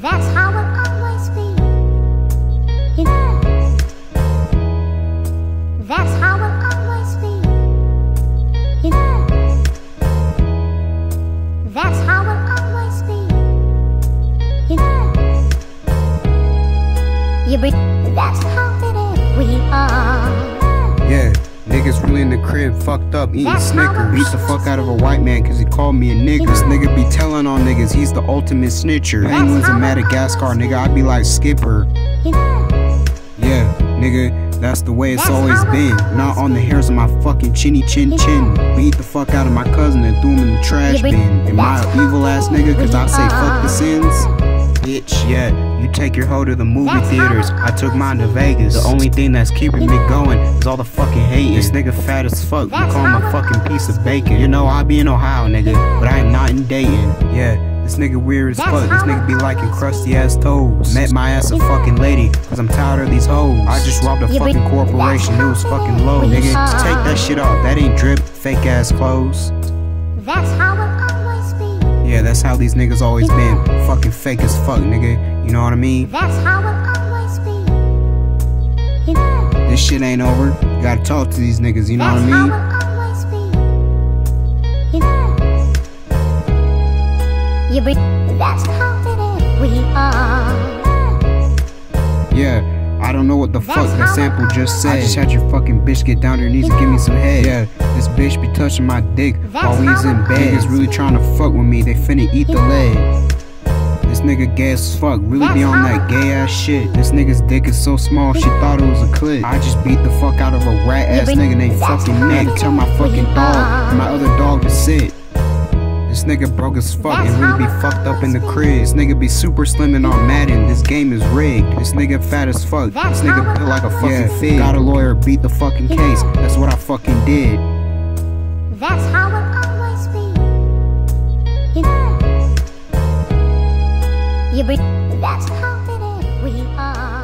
That's how it always be. Know. That's how it always be. Know. That's how it always be. Know. You be. That's how it is. We are. Crib, fucked up, eating Snickers. Beat the fuck out of a white man cause he called me a nigga. This nigga be telling on niggas, he's the ultimate snitcher. Penguins in Madagascar, nigga, I'd be like Skipper. Yeah, nigga, that's the way it's That's always been. Not on the hairs of my fucking chinny chin chin. Beat the fuck out of my cousin and threw him in the trash bin. Am I an evil ass nigga cause I say fuck the sins? Bitch, yeah, you take your hoe to the movie That's theaters. I took mine to. Vegas. The only thing that's keeping me going is all the fucking hating. This nigga fat as fuck. You call him a fucking piece of bacon. You know I be in Ohio, nigga, but I am not in Dayton. Yeah. This nigga weird as fuck. This nigga be liking crusty ass toes. Met my ass a fucking lady, cause I'm tired of these hoes. I just robbed a fucking corporation. It was fucking low, nigga. Just take that shit off. That ain't drip, fake ass clothes. That's how it be. Yeah, that's how these niggas always been. Fucking fake as fuck, nigga. You know what I mean? That's how it always be. You know. This shit ain't over. You gotta talk to these niggas, you know what I mean? how it always be. You know. You. That's how it is. We are. I don't know what the fuck that sample just said. I just had your fucking bitch get down to her knees and give me some head. Yeah, this bitch be touching my dick while we was in bed. Niggas really trying to fuck with me. They finna eat the lead. This nigga gay as fuck, really be on that gay ass shit. This nigga's dick is so small, she thought it was a clit. I just beat the fuck out of a rat ass nigga named fucking Nick. Tell my fucking nigga broke as fuck and really be fucked up in the always crib. This nigga be super slim slimming on Madden. This game is rigged. This nigga fat as fuck. This nigga built like a fucking always fig. Got a lawyer, beat the fucking case. That's what I fucking did. That's how it always be. You know. You be. That's how it is. We are.